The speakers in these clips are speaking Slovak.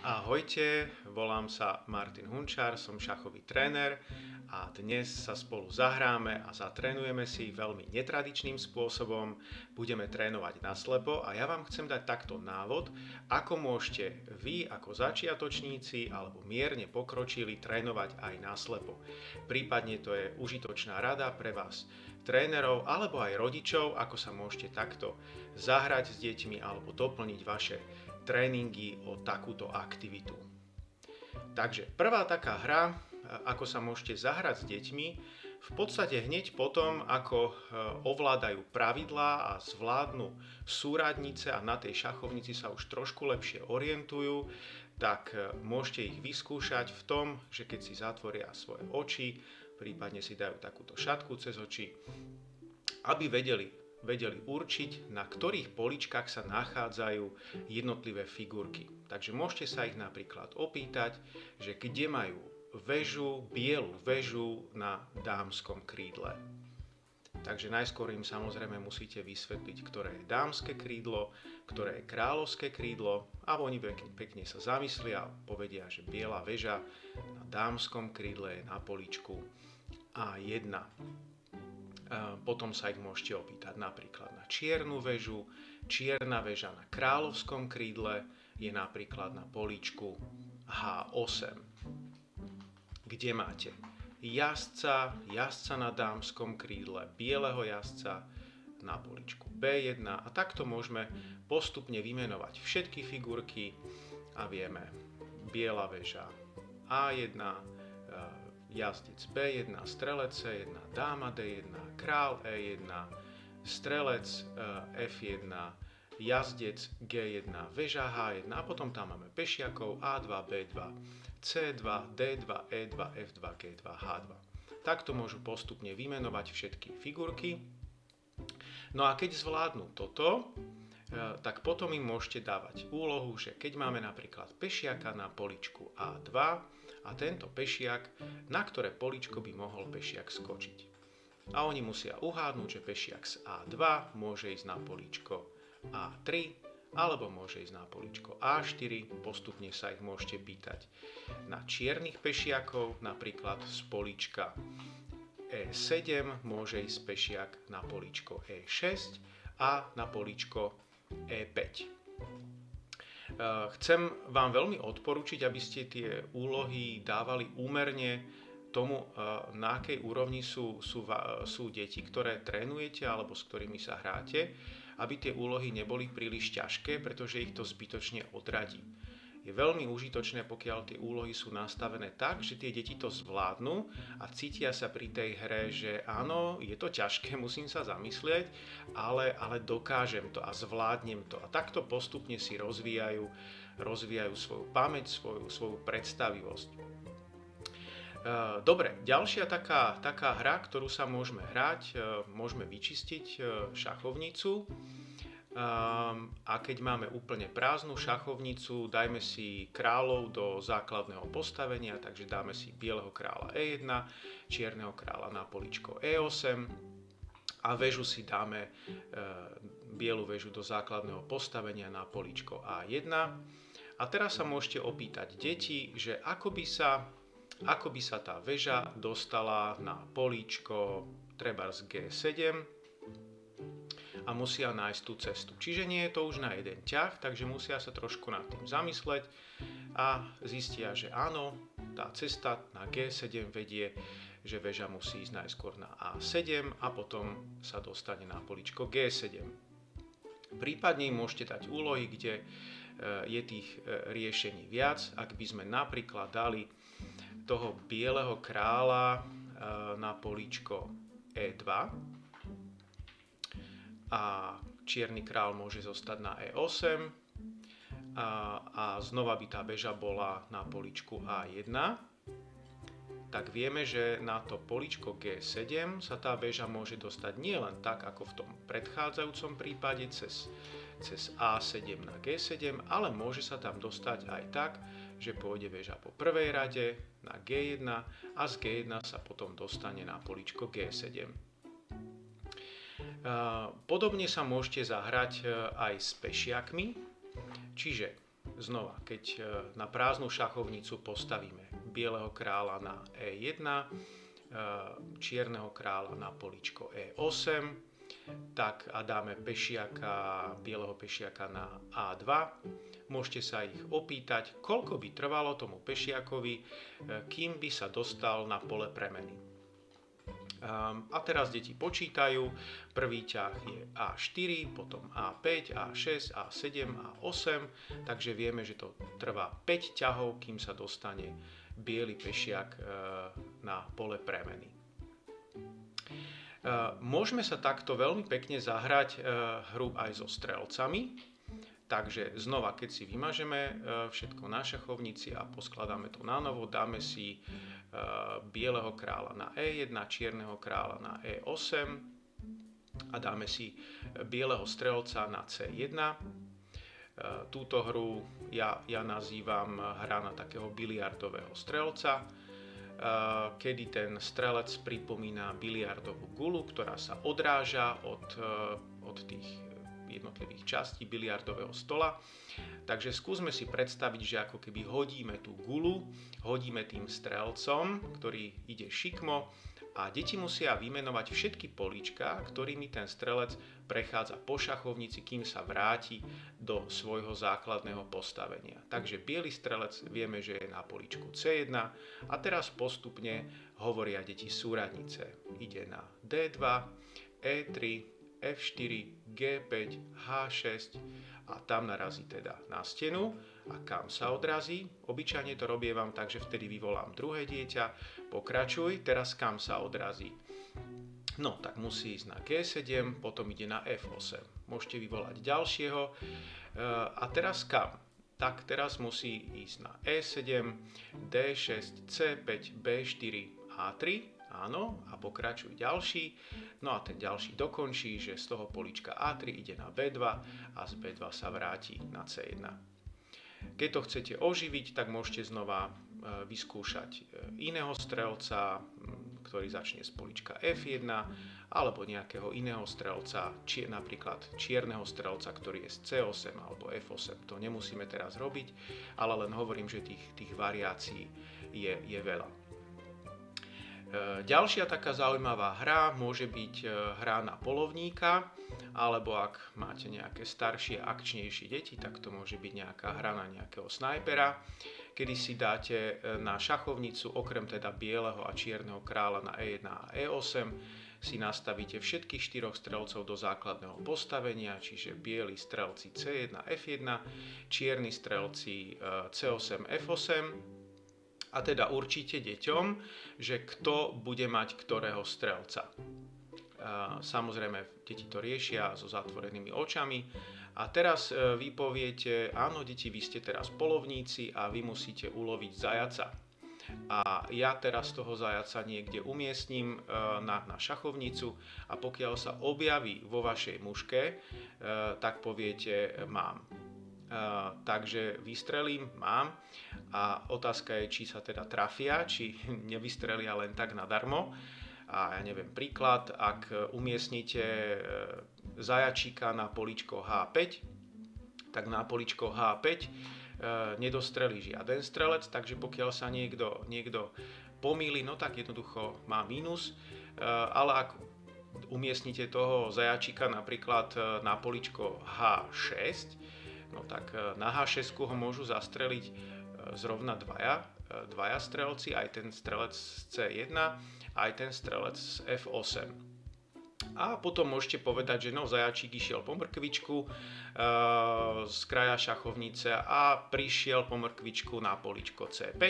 Ahojte, volám sa Martin Hunčár, som šachový tréner a dnes sa spolu zahráme a zatrénujeme si veľmi netradičným spôsobom. Budeme trénovať naslepo a ja vám chcem dať takto návod, ako môžete vy ako začiatočníci alebo mierne pokročili trénovať aj naslepo. Prípadne to je užitočná rada pre vás trénerov alebo aj rodičov, ako sa môžete takto zahrať s deťmi alebo doplniť vaše tréningy o takúto aktivitu. Takže prvá taká hra, ako sa môžete zahrať s deťmi, v podstate hneď potom, ako e, ovládajú pravidlá a zvládnu súradnice a na tej šachovnici sa už trošku lepšie orientujú, tak e, môžete ich vyskúšať v tom, že keď si zatvoria svoje oči, prípadne si dajú takúto šatku cez oči, aby vedeli vedeli určiť, na ktorých poličkách sa nachádzajú jednotlivé figurky. Takže môžete sa ich napríklad opýtať, že kde majú väžu, bielu väžu na dámskom krídle. Takže najskôr im samozrejme musíte vysvetliť, ktoré je dámske krídlo, ktoré je kráľovské krídlo a oni pekne, sa zamyslia a povedia, že biela väža na dámskom krídle je na poličku A1. Potom sa ich môžete opýtať napríklad na čiernu väžu. Čierna väža na kráľovskom krídle je napríklad na políčku H8. Kde máte jazdca, jazdca na dámskom krídle, bieleho jazdca na poličku B1 a takto môžeme postupne vymenovať všetky figurky a vieme biela väža A1, jazdec B1, strelec C1, dáma D1, král E1, strelec e, F1, jazdec G1, väža H1 a potom tam máme pešiakov A2, B2, C2, D2, E2, F2, G2, H2. Takto môžu postupne vymenovať všetky figurky. No a keď zvládnu toto, e, tak potom im môžete dávať úlohu, že keď máme napríklad pešiaka na poličku A2, a tento pešiak, na ktoré poličko by mohol pešiak skočiť. A oni musia uhádnuť, že pešiak z A2 môže ísť na políčko A3 alebo môže ísť na políčko A4, postupne sa ich môžete pýtať na čiernych pešiakov, napríklad z políčka E7 môže ísť pešiak na políčko E6 a na políčko E5. Eh, chcem vám veľmi odporučiť, aby ste tie úlohy dávali úmerne tomu, eh, na akej úrovni sú, sú, sú deti, ktoré trénujete alebo s ktorými sa hráte, aby tie úlohy neboli príliš ťažké, pretože ich to zbytočne odradí je veľmi užitočné, pokiaľ tie úlohy sú nastavené tak, že tie deti to zvládnu a cítia sa pri tej hre, že áno, je to ťažké, musím sa zamyslieť, ale, ale dokážem to a zvládnem to. A takto postupne si rozvíjajú, rozvíjajú svoju pamäť, svoju, svoju predstavivosť. E, dobre, ďalšia taká, taká hra, ktorú sa môžeme hrať, e, môžeme vyčistiť e, šachovnicu. Um, a keď máme úplne prázdnu šachovnicu, dajme si kráľov do základného postavenia, takže dáme si bieleho kráľa E1, čierneho kráľa na poličko E8 a väžu si dáme e, bielu väžu do základného postavenia na poličko A1. A teraz sa môžete opýtať deti, že ako by sa, ako by sa tá väža dostala na políčko treba z G7, a musia nájsť tú cestu. Čiže nie je to už na jeden ťah, takže musia sa trošku nad tým zamysleť a zistia, že áno, tá cesta na G7 vedie, že väža musí ísť najskôr na A7 a potom sa dostane na poličko G7. Prípadne im môžete dať úlohy, kde e, je tých e, riešení viac. Ak by sme napríklad dali toho bieleho kráľa e, na poličko E2, a čierny král môže zostať na E8 a, a znova by tá beža bola na poličku A1, tak vieme, že na to poličko G7 sa tá beža môže dostať nielen tak, ako v tom predchádzajúcom prípade cez, cez A7 na G7, ale môže sa tam dostať aj tak, že pôjde väža po prvej rade na G1 a z G1 sa potom dostane na poličko G7. Podobne sa môžete zahrať e, aj s pešiakmi, čiže znova, keď na prázdnu šachovnicu postavíme bieleho kráľa na E1, čierneho kráľa na poličko E8, tak a dáme pešiaka, bieleho pešiaka na A2, môžete sa ich opýtať, koľko by trvalo tomu pešiakovi, kým by sa dostal na pole premeny. Um, a teraz deti počítajú, prvý ťah je A4, potom A5, A6, A7, A8, takže vieme, že to trvá 5 ťahov, kým sa dostane biely pešiak uh, na pole premeny. Uh, môžeme sa takto veľmi pekne zahrať uh, hru aj so strelcami, Takže znova, keď si vymažeme všetko na šachovnici a poskladáme to na novo, dáme si Eh, bieleho kráľa na E1, čierneho kráľa na E8 a dáme si bieleho strelca na C1. Eh, túto hru ja, ja nazývam hra na takého biliardového strelca, eh, kedy ten strelec pripomína biliardovú gulu, ktorá sa odráža od, od tých jednotlivých častí biliardového stola. Takže skúsme si predstaviť, že ako keby hodíme tú gulu, hodíme tým strelcom, ktorý ide šikmo a deti musia vymenovať všetky políčka, ktorými ten strelec prechádza po šachovnici, kým sa vráti do svojho základného postavenia. Takže biely strelec vieme, že je na políčku C1 a teraz postupne hovoria deti súradnice. Ide na D2, E3, F4, G5, H6 a tam narazí teda na stenu a kam sa odrazí. Obyčajne to robievam tak, že vtedy vyvolám druhé dieťa, pokračuj, teraz kam sa odrazí. No, tak musí ísť na G7, potom ide na F8. Môžete vyvolať ďalšieho. E, a teraz kam? Tak teraz musí ísť na E7, D6, C5, B4, A3 Áno, a pokračuj ďalší. No a ten ďalší dokončí, že z toho polička A3 ide na B2 a z B2 sa vráti na C1. Keď to chcete oživiť, tak môžete znova e, vyskúšať e, iného strelca, ktorý začne z polička F1, alebo nejakého iného strelca, či napríklad čierneho strelca, ktorý je z C8 alebo F8. To nemusíme teraz robiť, ale len hovorím, že tých, tých variácií je, je veľa. E, ďalšia taká zaujímavá hra môže byť e, hra na polovníka, alebo ak máte nejaké staršie, akčnejšie deti, tak to môže byť nejaká hra na nejakého snajpera, kedy si dáte e, na šachovnicu okrem teda bieleho a čierneho kráľa na E1 a E8 si nastavíte všetkých štyroch strelcov do základného postavenia, čiže bieli strelci C1, F1, čierni strelci C8, F8, a teda určite deťom, že kto bude mať ktorého strelca. Samozrejme, deti to riešia so zatvorenými očami. A teraz e, vy poviete, áno, deti, vy ste teraz polovníci a vy musíte uloviť zajaca. A ja teraz toho zajaca niekde umiestním e, na, na šachovnicu a pokiaľ sa objaví vo vašej muške, e, tak poviete, mám takže vystrelím, mám a otázka je, či sa teda trafia, či nevystrelia len tak nadarmo. A ja neviem, príklad, ak umiestnite e, zajačíka na poličko H5, tak na poličko H5 e, nedostrelí žiaden strelec, takže pokiaľ sa niekto, niekto pomýli, no tak jednoducho má mínus, e, ale ak umiestnite toho zajačíka napríklad na poličko H6, no tak e, na H6 ho môžu zastreliť e, zrovna dvaja, e, dvaja strelci, aj ten strelec z C1, aj ten strelec z F8. A potom môžete povedať, že no, zajačík išiel po mrkvičku e, z kraja šachovnice a prišiel po mrkvičku na poličko C5.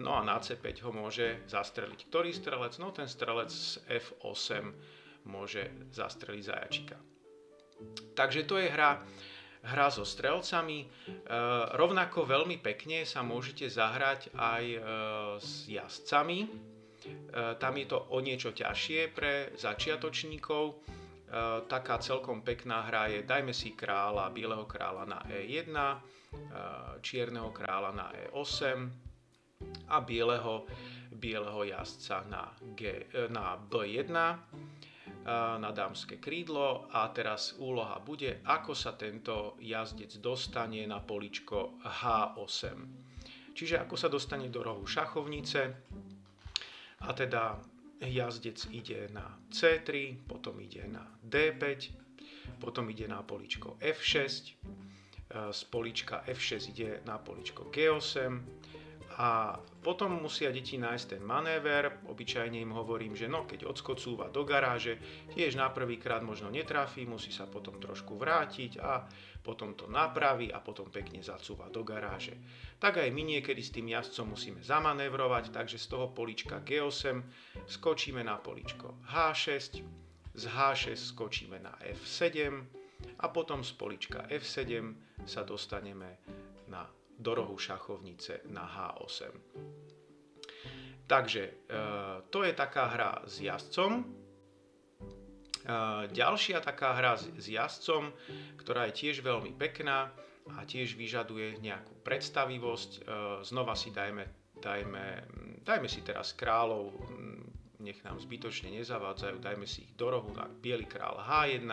No a na C5 ho môže zastreliť ktorý strelec? No ten strelec z F8 môže zastreliť zajačíka. Takže to je hra, hra so strelcami. E, rovnako veľmi pekne sa môžete zahrať aj e, s jazdcami. E, tam je to o niečo ťažšie pre začiatočníkov. Taká celkom pekná hra je Dajme si kráľa, bieleho kráľa na E1, čierneho kráľa na E8 a bieleho, bieleho jazdca na, G, na B1. Na dámske krídlo a teraz úloha bude, ako sa tento jazdec dostane na poličko H8. Čiže ako sa dostane do rohu šachovnice a teda jazdec ide na C3, potom ide na D5, potom ide na poličko F6, z polička F6 ide na poličko G8, a potom musia deti nájsť ten manéver, obyčajne im hovorím, že no keď odskocúva do garáže, tiež na prvýkrát možno netrafí, musí sa potom trošku vrátiť a potom to napraví a potom pekne zacúva do garáže. Tak aj my niekedy s tým jazdcom musíme zamanévrovať, takže z toho polička G8 skočíme na poličko H6, z H6 skočíme na F7 a potom z polička F7 sa dostaneme na do rohu šachovnice na H8. Takže e, to je taká hra s jazdcom. E, ďalšia taká hra s jazdcom, ktorá je tiež veľmi pekná a tiež vyžaduje nejakú predstavivosť. E, znova si dajme, dajme, dajme si teraz kráľov, nech nám zbytočne nezavádzajú, dajme si ich do rohu, na biely král H1,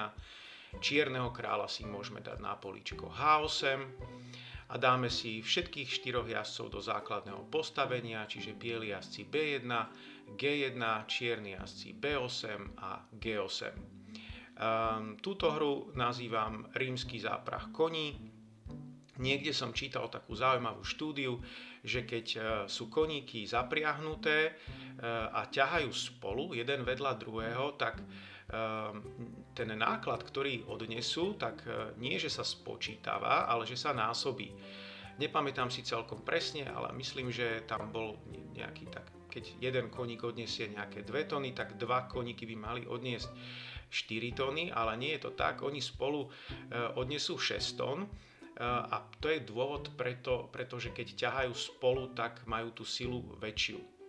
čierneho kráľa si môžeme dať na poličko H8, a dáme si všetkých štyroch jazdcov do základného postavenia, čiže bieli jazdci B1, G1, čierni jazdci B8 a G8. Um, ehm, túto hru nazývam rímsky záprah koní. Niekde som čítal takú zaujímavú štúdiu, že keď e, sú koníky zapriahnuté e, a ťahajú spolu jeden vedľa druhého, tak ten náklad, ktorý odnesú, tak e, nie, že sa spočítava, ale že sa násobí. Nepamätám si celkom presne, ale myslím, že tam bol nejaký tak, keď jeden koník odniesie nejaké 2 tony, tak dva koníky by mali odniesť 4 tony, ale nie je to tak. Oni spolu e, odnesú 6 tón, e, a to je dôvod preto, pretože keď ťahajú spolu, tak majú tú silu väčšiu.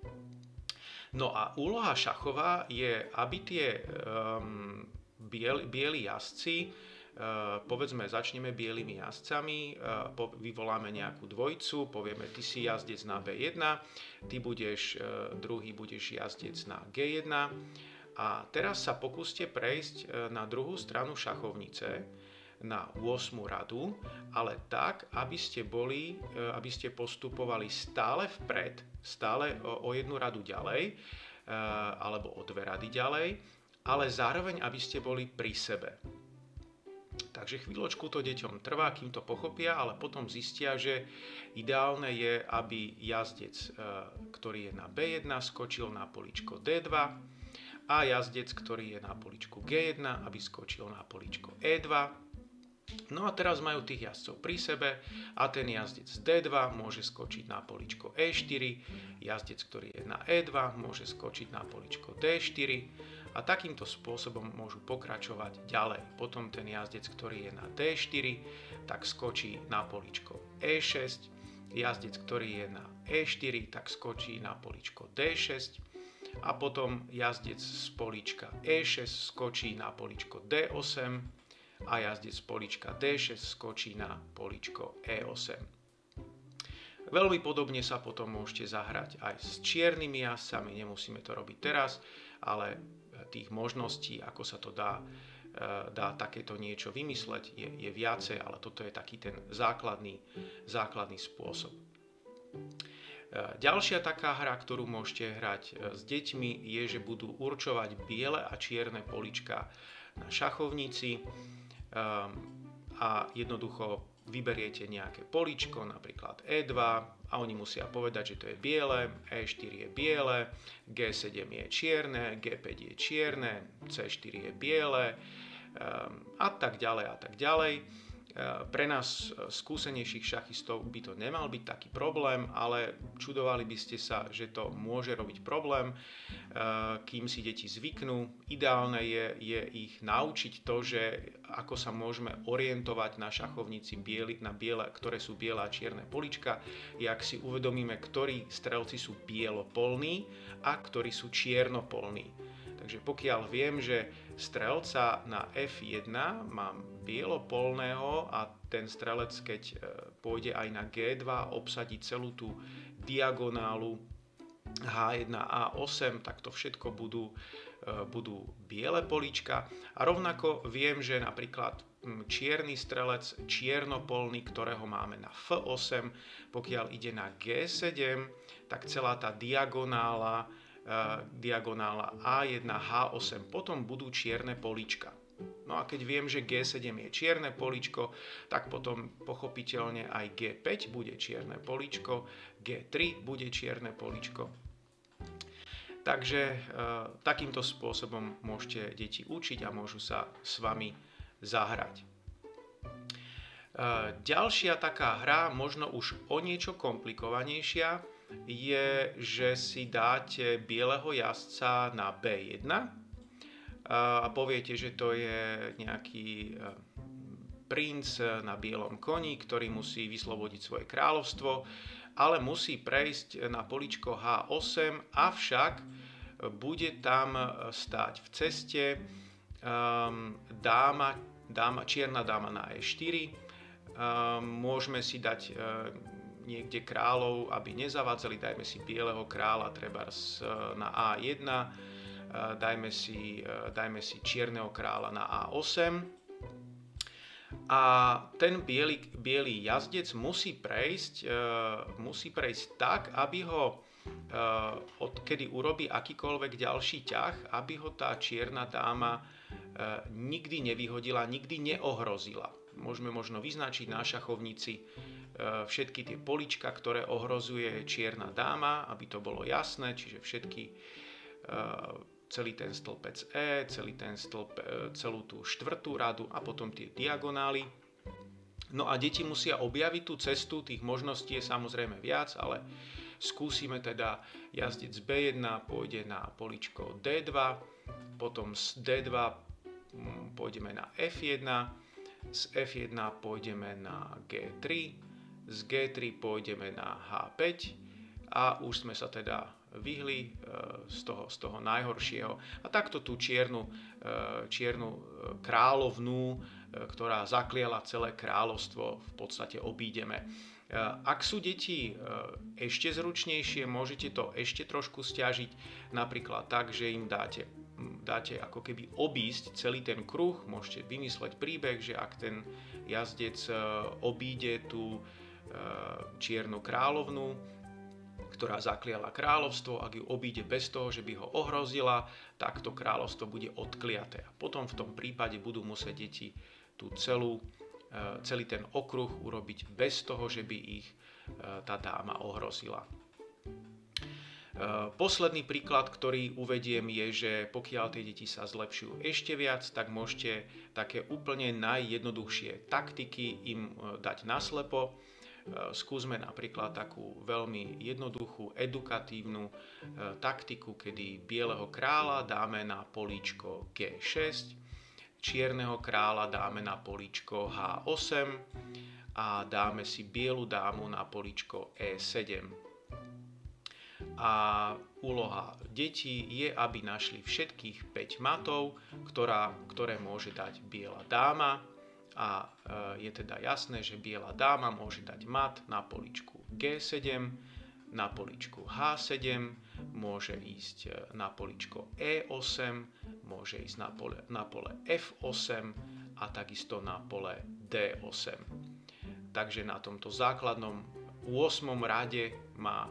No a úloha šachová je, aby tie um, biel, bieli jazdci, uh, povedzme začneme bielými jazdcami, po, vyvoláme nejakú dvojcu, povieme ty si jazdec na B1, ty budeš, uh, druhý budeš jazdec na G1 a teraz sa pokúste prejsť na druhú stranu šachovnice, na 8 radu, ale tak, aby ste boli, e, aby ste postupovali stále vpred, stále o jednu radu ďalej, e, alebo o dve rady ďalej, ale zároveň, aby ste boli pri sebe. Takže chvíľočku to deťom trvá, kým to pochopia, ale potom zistia, že ideálne je, aby jazdec, e, ktorý je na B1, skočil na poličko D2 a jazdec, ktorý je na poličku G1, aby skočil na poličko E2 No a teraz majú tých jazdcov pri sebe a ten jazdec z D2 môže skočiť na poličko E4, jazdec, ktorý je na E2 môže skočiť na poličko D4 a takýmto spôsobom môžu pokračovať ďalej. Potom ten jazdec, ktorý je na D4, tak skočí na poličko E6, jazdec, ktorý je na E4, tak skočí na poličko D6 a potom jazdec z polička E6 skočí na poličko D8 a jazdec z polička D6 skočí na poličko E8. Veľmi podobne sa potom môžete zahrať aj s čiernymi jazdcami, nemusíme to robiť teraz, ale tých možností, ako sa to dá, e, dá takéto niečo vymysleť, je, je viacej, ale toto je taký ten základný, základný spôsob. E, ďalšia taká hra, ktorú môžete hrať e, s deťmi, je, že budú určovať biele a čierne polička na šachovnici Ehm, a jednoducho vyberiete nejaké poličko, napríklad E2 a oni musia povedať, že to je biele, E4 je biele, G7 je čierne, G5 je čierne, C4 je biele a tak ďalej a tak ďalej. Eh, pre nás eh, skúsenejších šachistov by to nemal byť taký problém, ale čudovali by ste sa, že to môže robiť problém, eh, kým si deti zvyknú. Ideálne je, je ich naučiť to, že ako sa môžeme orientovať na šachovnici bieli, na biele, ktoré sú biele a čierne polička, jak si uvedomíme, ktorí strelci sú bielopolní a ktorí sú čiernopolní. Takže pokiaľ viem, že strelca na F1 mám bielopolného a ten strelec, keď e, pôjde aj na G2, obsadí celú tú diagonálu H1, A8, tak to všetko budú, e, budú biele polička a rovnako viem, že napríklad čierny strelec čiernopolný, ktorého máme na F8, pokiaľ ide na G7, tak celá tá diagonála, diagonála A1, H8, potom budú čierne polička. No a keď viem, že G7 je čierne poličko, tak potom pochopiteľne aj G5 bude čierne poličko, G3 bude čierne poličko. Takže e, takýmto spôsobom môžete deti učiť a môžu sa s vami zahrať. E, ďalšia taká hra, možno už o niečo komplikovanejšia, je, že si dáte bieleho jazdca na B1 a poviete, že to je nejaký e, princ na bielom koni, ktorý musí vyslobodiť svoje kráľovstvo, ale musí prejsť na poličko H8, avšak bude tam e, stáť v ceste um, dáma, dáma, čierna dáma na E4, um, môžeme si dať niekde kráľov, aby nezavadzali, dajme si bieleho kráľa treba na A1, dajme si, dajme si čierneho kráľa na A8 a ten biely, biely jazdec musí prejsť, musí prejsť tak, aby ho odkedy urobí akýkoľvek ďalší ťah, aby ho tá čierna dáma nikdy nevyhodila, nikdy neohrozila. Môžeme možno vyznačiť na šachovnici všetky tie polička, ktoré ohrozuje čierna dáma, aby to bolo jasné, čiže všetky celý ten stĺpec E, celý ten stĺp, e, celú tú štvrtú radu a potom tie diagonály. No a deti musia objaviť tú cestu, tých možností je samozrejme viac, ale skúsime teda jazdec B1 pôjde na poličko D2, potom z D2 pôjdeme na F1, z F1 pôjdeme na G3, z G3 pôjdeme na H5 a už sme sa teda vyhli e, z toho, z toho najhoršieho. A takto tú čiernu, e, čiernu e, kráľovnú, ktorá zakliala celé kráľovstvo, v podstate obídeme. Ak sú deti ešte zručnejšie, môžete to ešte trošku stiažiť, napríklad tak, že im dáte, dáte ako keby obísť celý ten kruh, môžete vymysleť príbeh, že ak ten jazdec obíde tú čiernu kráľovnú, ktorá zakliala kráľovstvo, ak ju obíde bez toho, že by ho ohrozila, tak to kráľovstvo bude odkliaté. A potom v tom prípade budú musieť deti tú celú, e, celý ten okruh urobiť bez toho, že by ich e, tá dáma ohrozila. E, posledný príklad, ktorý uvediem, je, že pokiaľ tie deti sa zlepšujú ešte viac, tak môžete také úplne najjednoduchšie taktiky im dať naslepo skúsme napríklad takú veľmi jednoduchú edukatívnu e, taktiku, kedy bieleho kráľa dáme na políčko G6, čierneho kráľa dáme na políčko H8 a dáme si bielu dámu na políčko E7. A úloha detí je, aby našli všetkých 5 matov, ktorá, ktoré môže dať biela dáma a e, je teda jasné, že biela dáma môže dať mat na poličku G7, na poličku H7, môže ísť e, na poličko E8, môže ísť na pole, na pole F8 a takisto na pole D8. Takže na tomto základnom 8. rade má,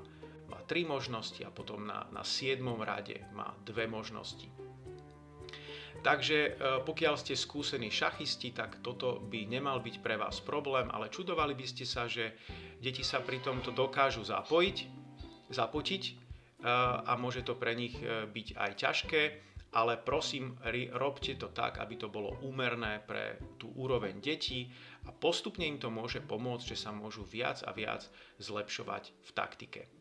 má 3 možnosti a potom na, na 7. rade má 2 možnosti. Takže e, pokiaľ ste skúsení šachisti, tak toto by nemal byť pre vás problém, ale čudovali by ste sa, že deti sa pri tomto dokážu zapojiť, zapotiť e, a môže to pre nich e, byť aj ťažké, ale prosím, robte to tak, aby to bolo úmerné pre tú úroveň detí a postupne im to môže pomôcť, že sa môžu viac a viac zlepšovať v taktike.